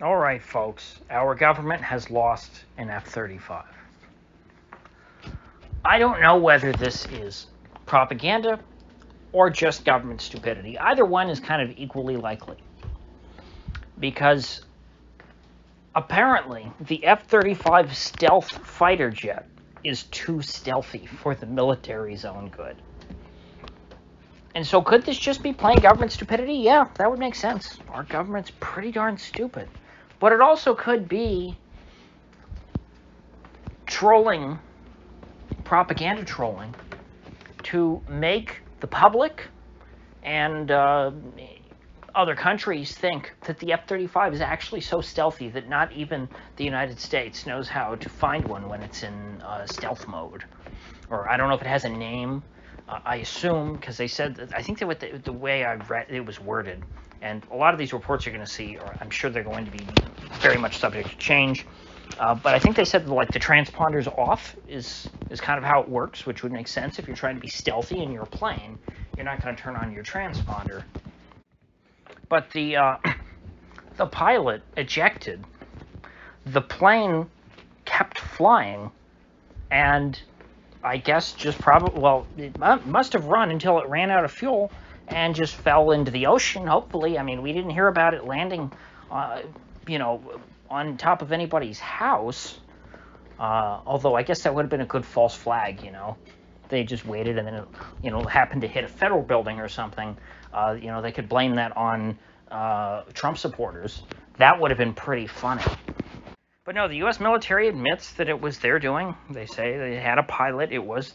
All right, folks, our government has lost an F 35. I don't know whether this is propaganda or just government stupidity. Either one is kind of equally likely. Because apparently, the F 35 stealth fighter jet is too stealthy for the military's own good. And so, could this just be plain government stupidity? Yeah, that would make sense. Our government's pretty darn stupid. But it also could be trolling, propaganda trolling, to make the public and uh, other countries think that the F 35 is actually so stealthy that not even the United States knows how to find one when it's in uh, stealth mode. Or I don't know if it has a name. I assume, because they said, I think that the, the way I read it was worded, and a lot of these reports you're going to see, or I'm sure they're going to be very much subject to change. Uh, but I think they said like the transponder's off is is kind of how it works, which would make sense if you're trying to be stealthy in your plane. You're not going to turn on your transponder. But the uh, the pilot ejected. The plane kept flying, and I guess just probably well, it must have run until it ran out of fuel and just fell into the ocean. Hopefully, I mean, we didn't hear about it landing, uh, you know, on top of anybody's house. Uh, although I guess that would have been a good false flag, you know. They just waited and then it, you know, happened to hit a federal building or something. Uh, you know, they could blame that on uh, Trump supporters. That would have been pretty funny. But no, the U.S. military admits that it was their doing. They say they had a pilot. It was,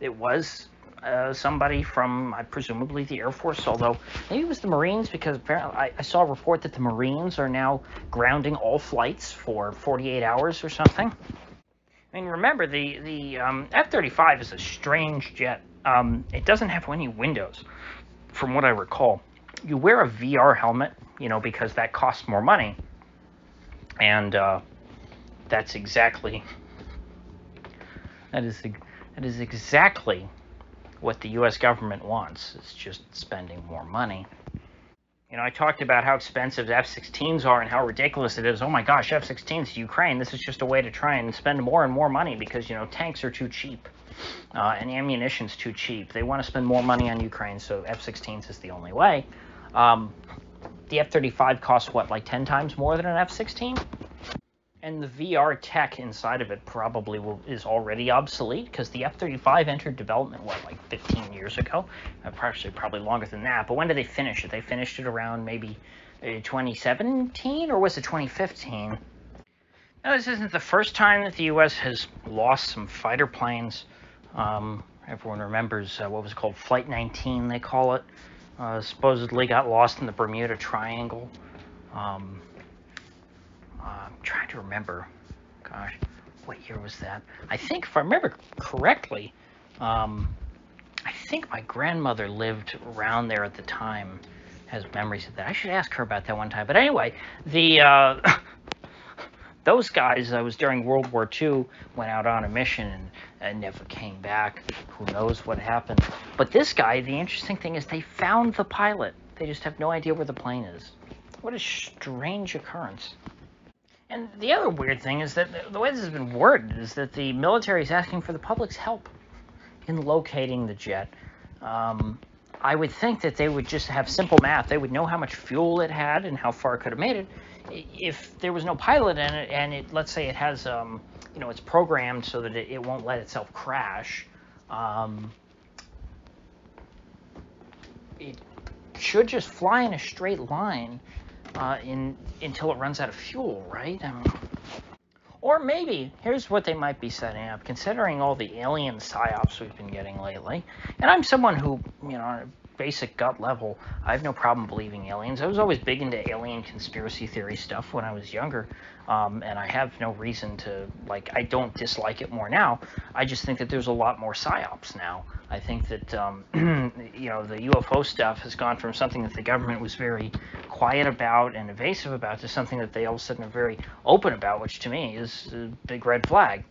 it was uh, somebody from uh, presumably the Air Force, although maybe it was the Marines because apparently I, I, saw a report that the Marines are now grounding all flights for 48 hours or something. I mean, remember the the um, F-35 is a strange jet. Um, it doesn't have any windows, from what I recall. You wear a VR helmet, you know, because that costs more money, and uh, that's exactly that is that is exactly what the U.S. government wants. It's just spending more money. You know, I talked about how expensive F-16s are and how ridiculous it is. Oh my gosh, F-16s to Ukraine. This is just a way to try and spend more and more money because, you know, tanks are too cheap uh, and ammunition's too cheap. They want to spend more money on Ukraine, so F-16s is the only way. Um, the F-35 costs, what, like 10 times more than an F-16? And the VR tech inside of it probably will, is already obsolete because the F-35 entered development what like 15 years ago, uh, actually probably longer than that. But when did they finish it? They finished it around maybe uh, 2017 or was it 2015? Now this isn't the first time that the U.S. has lost some fighter planes. Um, everyone remembers uh, what was called Flight 19, they call it. Uh, supposedly got lost in the Bermuda Triangle. Um, I'm trying to remember. Gosh, what year was that? I think, if I remember correctly, um, I think my grandmother lived around there at the time. Has memories of that. I should ask her about that one time. But anyway, the uh, those guys, I was during World War II, went out on a mission and, and never came back. Who knows what happened? But this guy, the interesting thing is they found the pilot. They just have no idea where the plane is. What a strange occurrence. And the other weird thing is that the way this has been worded is that the military is asking for the public's help in locating the jet. Um, I would think that they would just have simple math. They would know how much fuel it had and how far it could have made it. If there was no pilot in it, and it, let's say it has, um, you know, it's programmed so that it, it won't let itself crash, um, it should just fly in a straight line uh, in until it runs out of fuel, right? Um, or maybe here's what they might be setting up, considering all the alien psyops we've been getting lately. And I'm someone who, you know, basic gut level, I have no problem believing aliens. I was always big into alien conspiracy theory stuff when I was younger, um, and I have no reason to like. I don't dislike it more now. I just think that there's a lot more psyops now. I think that um, you know the UFO stuff has gone from something that the government was very quiet about and evasive about to something that they all of a sudden are very open about, which to me is a big red flag.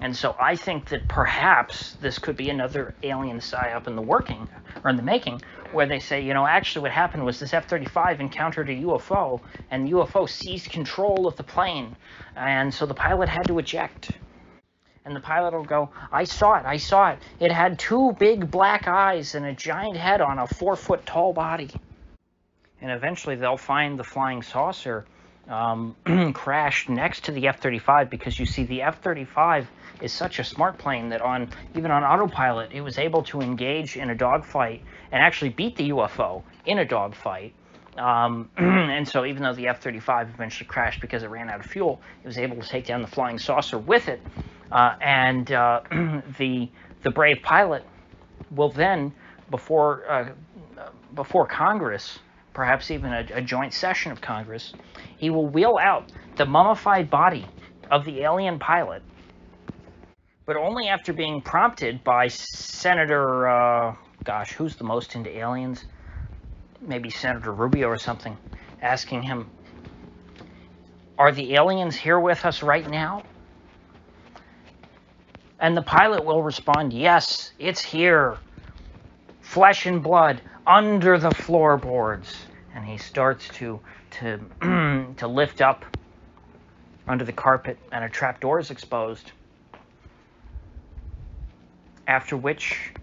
And so I think that perhaps this could be another alien psyop in the working or in the making, where they say, you know, actually what happened was this F-35 encountered a UFO, and the UFO seized control of the plane, and so the pilot had to eject. And the pilot will go, I saw it, I saw it. It had two big black eyes and a giant head on a four foot tall body. And eventually they'll find the flying saucer um, crashed next to the F-35 because you see the F-35 is such a smart plane that on even on autopilot it was able to engage in a dogfight and actually beat the UFO in a dogfight. Um, and so even though the F-35 eventually crashed because it ran out of fuel, it was able to take down the flying saucer with it. Uh, and uh, the the brave pilot will then, before uh, before Congress, perhaps even a, a joint session of Congress, he will wheel out the mummified body of the alien pilot, but only after being prompted by Senator, uh, gosh, who's the most into aliens? Maybe Senator Rubio or something, asking him, Are the aliens here with us right now? And the pilot will respond, Yes, it's here. Flesh and blood under the floorboards. And he starts to to to lift up under the carpet and a trap door is exposed. After which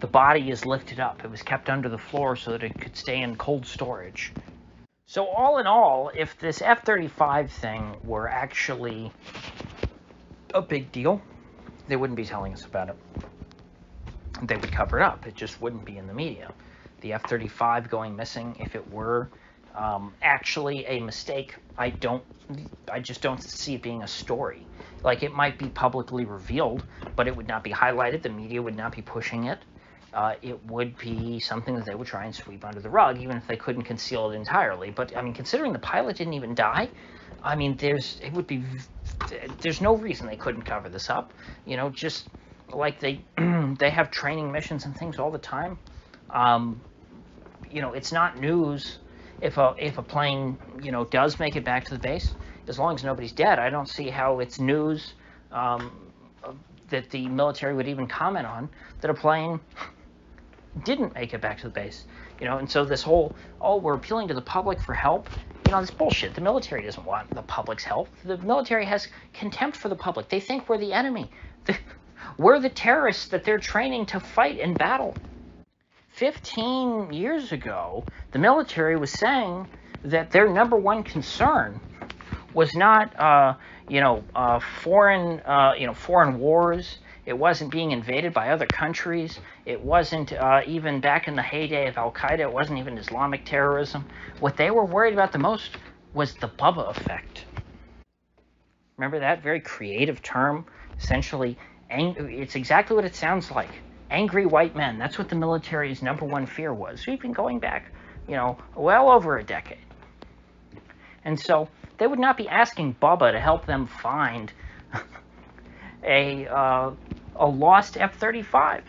the body is lifted up. It was kept under the floor so that it could stay in cold storage. So all in all, if this F-35 thing were actually a big deal, they wouldn't be telling us about it. They would cover it up. It just wouldn't be in the media. The F-35 going missing, if it were um, actually a mistake, I don't, I just don't see it being a story. Like it might be publicly revealed, but it would not be highlighted. The media would not be pushing it. Uh, it would be something that they would try and sweep under the rug, even if they couldn't conceal it entirely. But I mean, considering the pilot didn't even die, I mean, there's it would be there's no reason they couldn't cover this up. You know, just like they they have training missions and things all the time. Um, you know, it's not news if a if a plane you know does make it back to the base, as long as nobody's dead. I don't see how it's news um, that the military would even comment on that a plane didn't make it back to the base. You know, and so this whole oh we're appealing to the public for help. You know, this bullshit. The military doesn't want the public's help. The military has contempt for the public. They think we're the enemy. we're the terrorists that they're training to fight in battle. 15 years ago, the military was saying that their number one concern was not, uh, you know, uh, foreign, uh, you know, foreign wars. It wasn't being invaded by other countries. It wasn't uh, even back in the heyday of Al Qaeda. It wasn't even Islamic terrorism. What they were worried about the most was the Bubba effect. Remember that very creative term? Essentially, it's exactly what it sounds like angry white men. That's what the military's number one fear was. We've been going back, you know, well over a decade. And so they would not be asking Bubba to help them find a, uh, a lost F-35.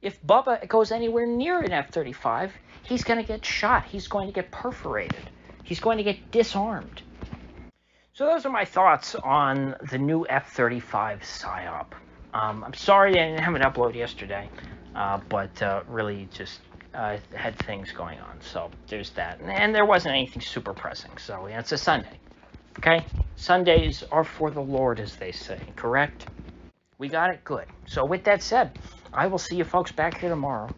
If Bubba goes anywhere near an F-35, he's going to get shot. He's going to get perforated. He's going to get disarmed. So those are my thoughts on the new F-35 PSYOP. Um, I'm sorry I didn't have an upload yesterday, uh, but uh, really just uh, had things going on. So there's that. And there wasn't anything super pressing. So yeah, it's a Sunday. Okay? Sundays are for the Lord, as they say, correct? We got it good. So with that said, I will see you folks back here tomorrow.